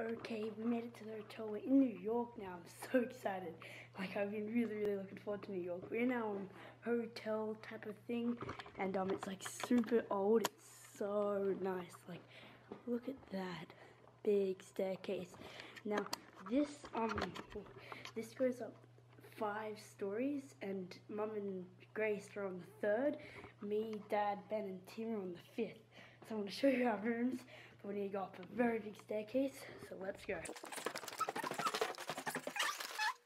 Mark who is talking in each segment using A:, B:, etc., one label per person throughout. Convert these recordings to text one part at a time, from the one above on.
A: Okay, we made it to the hotel. We're in New York now. I'm so excited. Like I've been really, really looking forward to New York. We're in our hotel type of thing, and um, it's like super old. It's so nice. Like, look at that big staircase. Now, this um, this goes up five stories, and Mum and Grace are on the third. Me, Dad, Ben, and Tim are on the fifth. So I'm to show you our rooms. We need to go up a very big staircase. So let's go.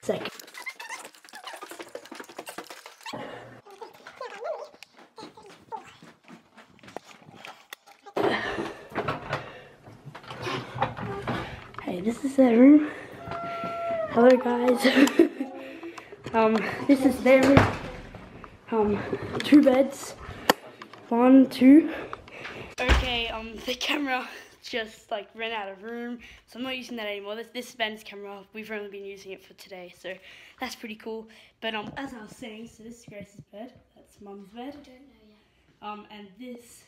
A: Second. Hey, this is their room. Hello guys. um, this is their room. Um, two beds. One, two. Okay, um, the camera just like ran out of room, so I'm not using that anymore. This, this is Ben's camera. We've only been using it for today, so that's pretty cool. But um, as I was saying, so this is Grace's bed. That's Mum's bed.
B: I don't know yet.
A: Um, and this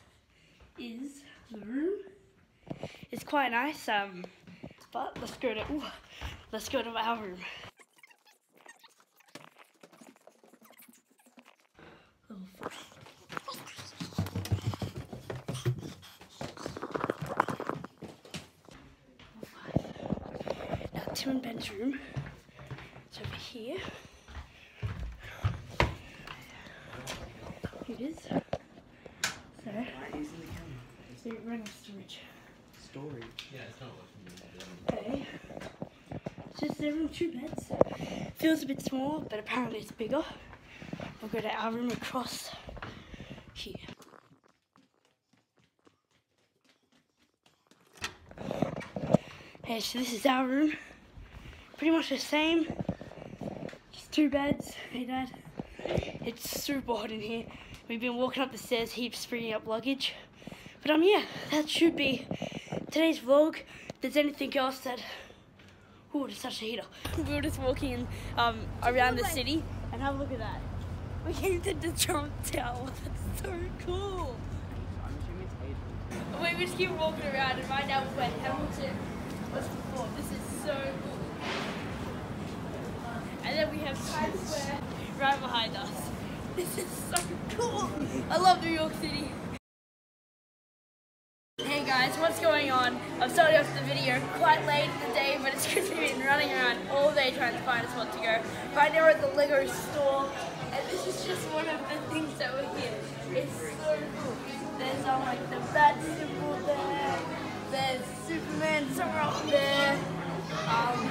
A: is the room. It's quite nice. Um, but let's go to ooh, let's go to our room. Now Tim and Ben's room. It's over here. Here it is. So, so you're running storage.
C: Story.
A: Okay. It's just there are two beds. Feels a bit small, but apparently it's bigger. We'll go to our room across here. Okay, so this is our room. Pretty much the same. Just two beds. Hey, Dad. It's super hot in here. We've been walking up the stairs heaps, bringing up luggage. But um, yeah, that should be today's vlog. If there's anything else that... Oh, there's such a heater. We were just walking um, around the city, and have a look at that. We came to the Trump Tower. That's so cool. Wait, we just keep walking around, and right now we're at Hamilton. What's before? This is so cool. And then we have Times Square right behind us. This is so cool. I love New York City. Hey guys, what's going on? I'm starting off the video quite late in the day, but it's because we've been running around all day trying to find a spot to go. Right now we're at the Lego store, and this is just one of the things that we're here. It's so cool. There's um, like the bat symbol there. There's Superman somewhere up there. Um,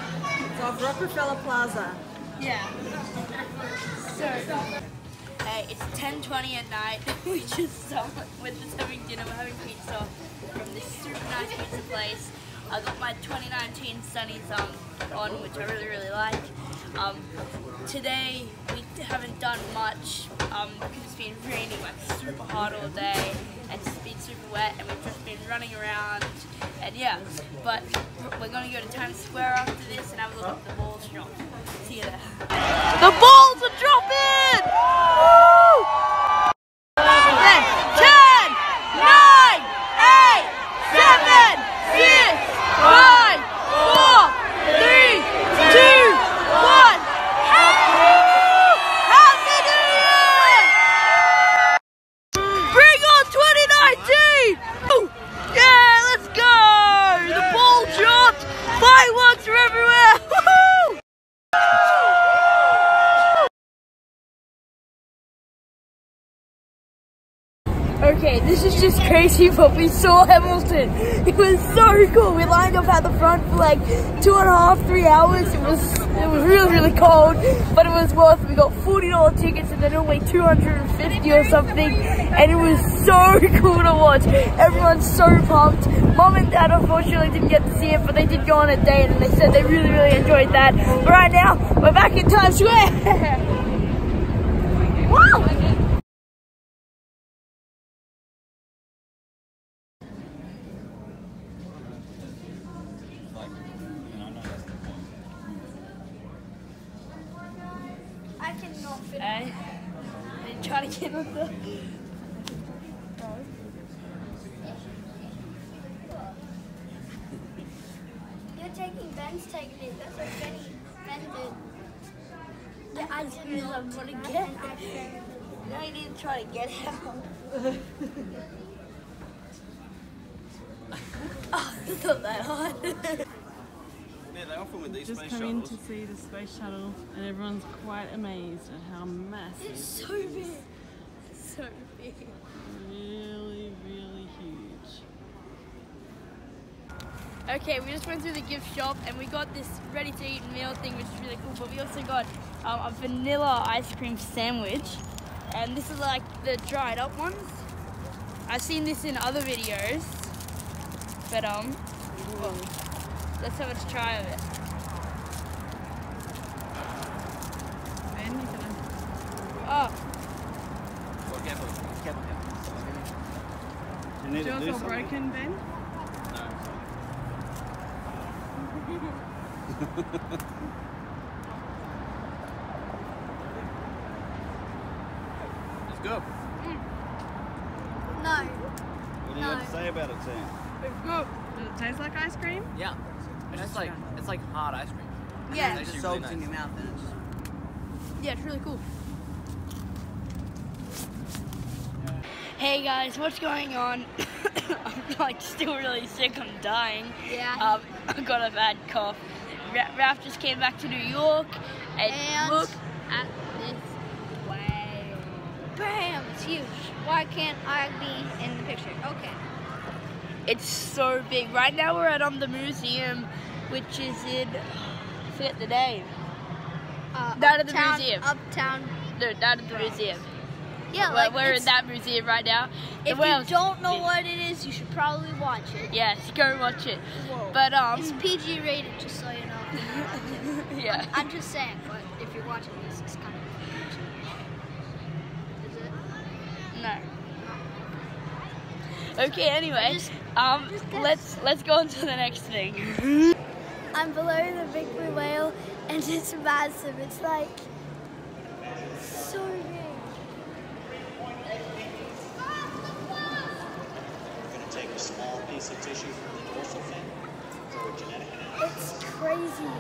D: It's off Rockefeller Plaza.
A: Yeah. So, hey, it's 10:20 at night. we just um, we're just having dinner. We're having pizza from this super nice pizza place. I got my 2019 Sunnies on, which I really really like. Um, today we haven't done much um, because it's been raining like super hard all day and it's been super wet and we've just been running around and yeah. But we're gonna go to Times Square after this and have a look at the balls drop.
D: The balls are dropping! Woo! Ten, ten, nine, eight, seven, six, five, four, three, two, one. Happy New Year! Bring on 2019! Woo! Yeah, let's go! The ball dropped! Fireworks are everywhere! Woohoo!
A: Okay, this is just crazy, but we saw Hamilton. It was so cool. We lined up at the front for like two and a half, three hours. It was it was really, really cold, but it was worth. it. We got forty dollar tickets, and they're only two hundred and fifty or something, and it was so cool to watch. Everyone's so pumped. Mom and Dad unfortunately didn't get to see it, but they did go on a date, and they said they really, really enjoyed that. But right now, we're back in Times Square. Woo!
B: I cannot fit.
A: Hey, they try to get on the.
B: You're we're taking Ben's taking it. That's what Benny Ben did. Yeah, I didn't know I'm gonna get it.
D: Now you need to try to get out. oh, it's not that hard.
C: Yeah, they often with these
E: Just
C: space
E: come in to see the space shuttle, and everyone's quite amazed at how massive,
B: It's so big.
D: It's so big.
E: really, really huge.
A: Okay, we just went through the gift shop and we got this ready to eat meal thing, which is really cool. But we also got um, a vanilla ice cream sandwich, and this is like the dried up ones. I've seen this in other videos, but um, well, let's have a try of it.
E: Ben, you gonna
A: Oh,
C: Oh, careful, careful, careful. You need
E: do
C: to do
E: broken, Ben?
C: No. It's good.
B: No.
C: What do you have to say about it, Sam?
A: it's good.
E: Does it taste like ice cream?
F: Yeah. It's just like it's like hard ice cream.
A: Yeah,
F: It's
G: It
F: actually
G: soaks
F: really
G: in your mouth and it's
A: yeah, it's really cool. Hey guys, what's going on? I'm like still really sick. I'm dying.
B: Yeah.
A: Um, I got a bad cough. Ra- Ralph just came back to New York, and,
B: And-
A: look at this whale.
B: Bam! It's huge. Why can't I be in the picture? Okay.
A: It's so big. Right now we're at um the museum, which is in I forget the name.
B: Uh,
A: Down at the museum.
B: Uptown.
A: No, down at the museum.
B: Yeah,
A: We're-
B: like
A: we're in that museum right now. The
B: If you don't know what it is, you should probably watch it.
A: yes, go watch it.
B: Whoa.
A: But um,
B: It's PG rated, just so you know. if you watch it.
A: yeah.
B: I'm just saying, but if you're watching this, it's kind of. Is it?
A: No. Okay. Anyway,
B: Just-
A: um,
B: just
A: let's let's go on to the next thing.
B: I'm below the big blue whale, and it's massive. It's like so big.
H: We're going to take a small piece of tissue from the dorsal fin for a genetic analysis.
B: It's crazy.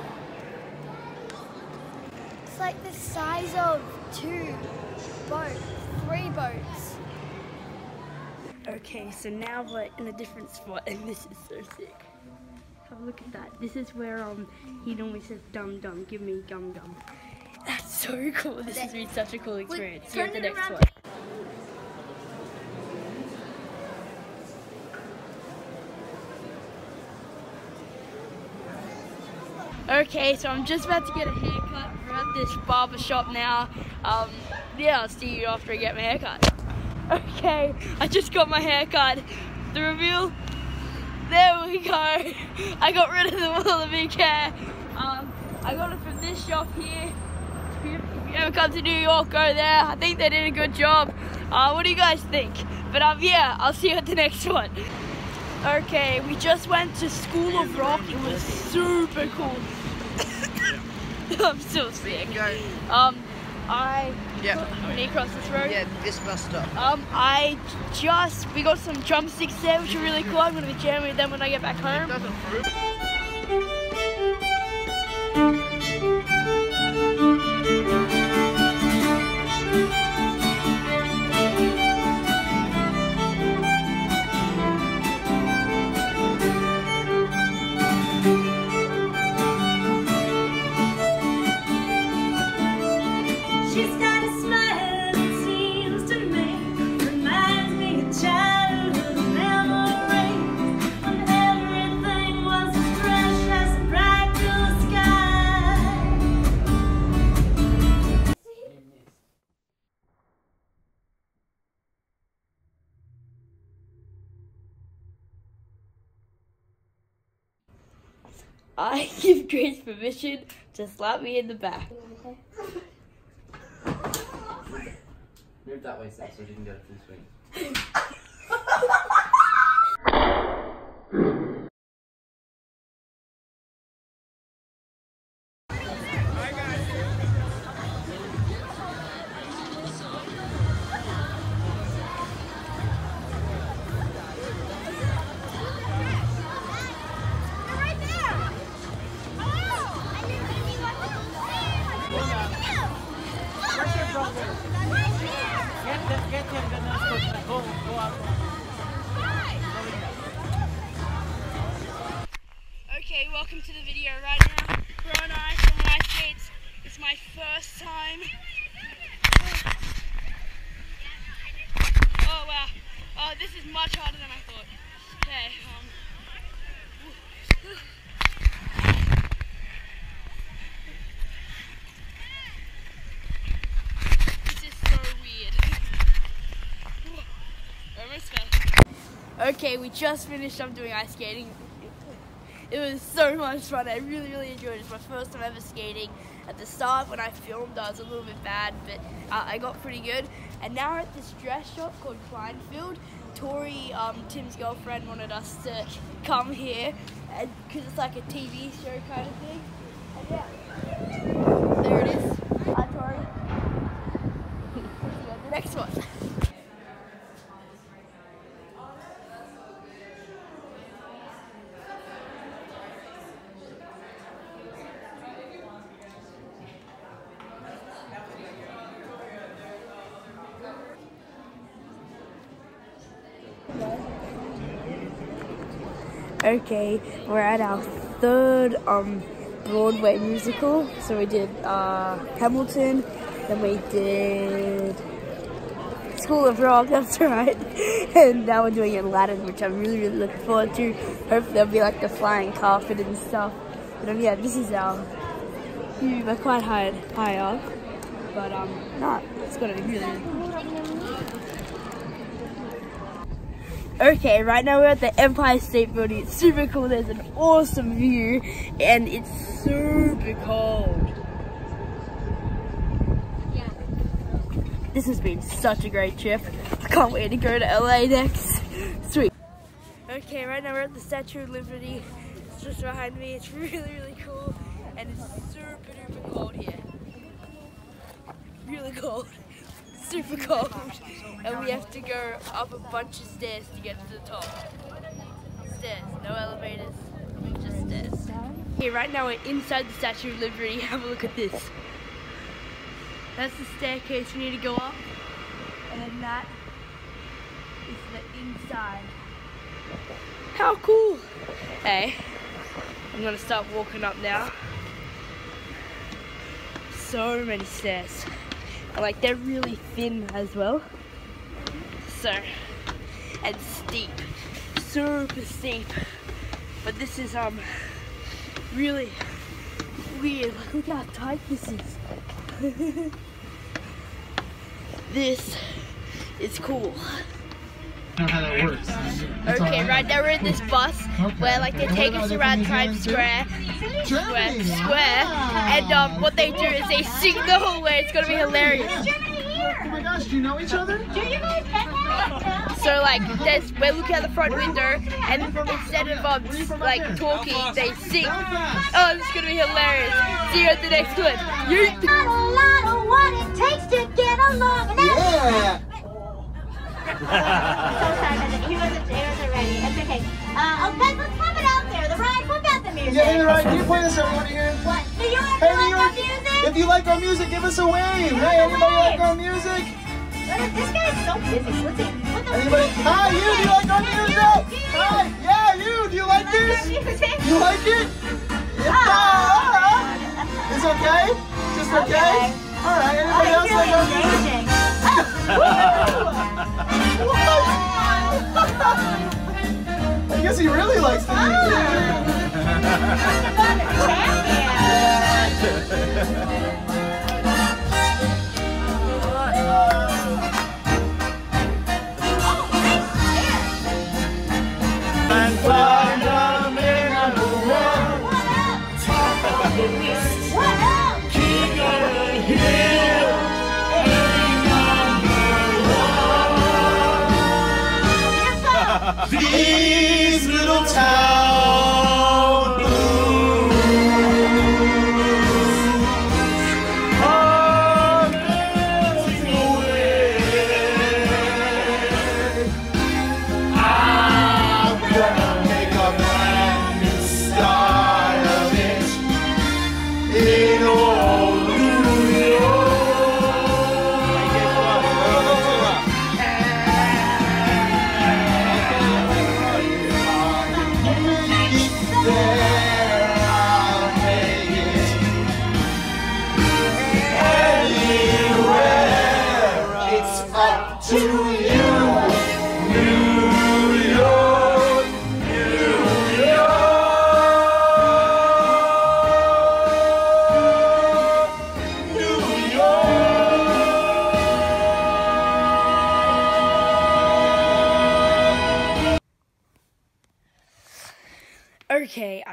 B: It's like the size of two boats, three boats.
A: Okay, so now we're in a different spot, and this is so sick. Have a look at that. This is where um he normally says dum dum, give me gum gum. That's so cool. This has been such a cool experience. See you at the next one. Okay, so I'm just about to get a haircut. We're at this barber shop now. Um, yeah, I'll see you after I get my haircut. Okay, I just got my haircut. The reveal. There we go. I got rid of the, big hair. Um, I got it from this shop here. If you, if you ever come to New York, go there. I think they did a good job. Uh, what do you guys think? But um, yeah, I'll see you at the next one. Okay, we just went to School of Rock. It was super cool. I'm still sick. Um, I
G: Yeah.
A: me across this road.
G: Yeah, this bus stop.
A: Um, I just we got some drumsticks there, which are really cool. I'm gonna be jamming with them when I get back home. Give permission to slap me in the back.
F: Move that way, Seth, so you can get a full swing.
A: Welcome to the video right now. We're on ice on ice skates. It's my first time. Oh wow. Oh, this is much harder than I thought. Okay. Um. This is so weird. Okay, we just finished up doing ice skating. It was so much fun. I really, really enjoyed it. It's my first time ever skating. At the start, when I filmed, I was a little bit bad, but uh, I got pretty good. And now we're at this dress shop called Kleinfeld. Tori, um, Tim's girlfriend, wanted us to come here because it's like a TV show kind of thing. And yeah, there it is. Hi, Tori. See you on the next one. Okay, we're at our third um, Broadway musical. So we did uh, Hamilton, then we did School of Rock, that's right. And now we're doing Aladdin, which I'm really, really looking forward to. Hopefully there'll be like the flying carpet and stuff. But um, yeah, this is our view. We're quite high, high up. But um, not, it's gonna be really, really cool. Okay, right now we're at the Empire State Building. It's super cool. There's an awesome view, and it's super cold. This has been such a great trip. I can't wait to go to LA next. Sweet. Okay, right now we're at the Statue of Liberty. It's just behind me. It's really, really cool, and it's super duper cold here. Really cold super cold and we have to go up a bunch of stairs to get to the top. Stairs, no elevators, just stairs. Okay, right now we're inside the Statue of Liberty. Have a look at this. That's the staircase we need to go up. And that is the inside. How cool! Hey, I'm gonna start walking up now. So many stairs. Like they're really thin as well. So, and steep, super steep. But this is um really weird. Like look how tight this is. this is cool.
G: Know how that works. That's
A: Okay, right now we're in this bus where like they
G: And
A: take us around
G: different
A: Times Square,
G: Germany,
A: Square, Square, and um, what they do is they sing the whole way. It's gonna be hilarious.
G: Oh my gosh, do you know each other?
B: Do you guys
A: So like, there's we're looking out the front window, and instead of um like talking, they sing. Oh, this is gonna be hilarious. See you at the next clip. Yeet.
B: Not a lot of what it takes to get along.
G: Yeah.
B: So sorry, he wasn't, he wasn't ready. It's okay. Uh, oh, guys, let's pump it out there. The ride, pump out the music.
G: Yeah, you're right. Can you play this everyone here?
B: What? Do you want
G: Hey,
B: like
G: York,
B: music?
G: if you like our music, give us a wave.
B: us
G: Hey, anybody
B: wave.
G: like our music?
B: Is- This guy's so busy. Let's see. What the
G: Anybody? Hi, you, do you like our music? Hi, yeah, you, do you like this?
B: music?
G: You like it? Yeah. It's okay? Just okay?
B: Okay.
G: All right,
B: Oh,
G: anybody else
B: he's
G: like our music?
B: engaging.
G: I guess he really likes the music.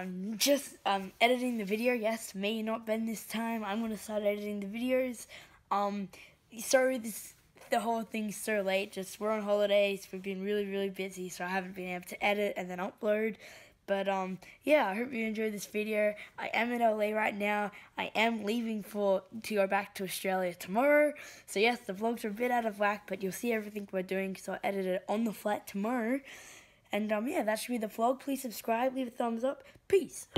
G: I'm
A: just um editing the video. Yes, me, not Ben this time. I'm gonna start editing the videos. Um, sorry this the whole thing's so late. Just we're on holidays. We've been really really busy, so I haven't been able to edit and then upload. But um, yeah, I hope you enjoyed this video. I am in LA right now. I am leaving for to go back to Australia tomorrow. So yes, the vlogs are a bit out of whack, but you'll see everything we're doing. So I'll edit it on the flight tomorrow. And um, yeah, that should be the vlog. Please subscribe, leave a thumbs up. Peace.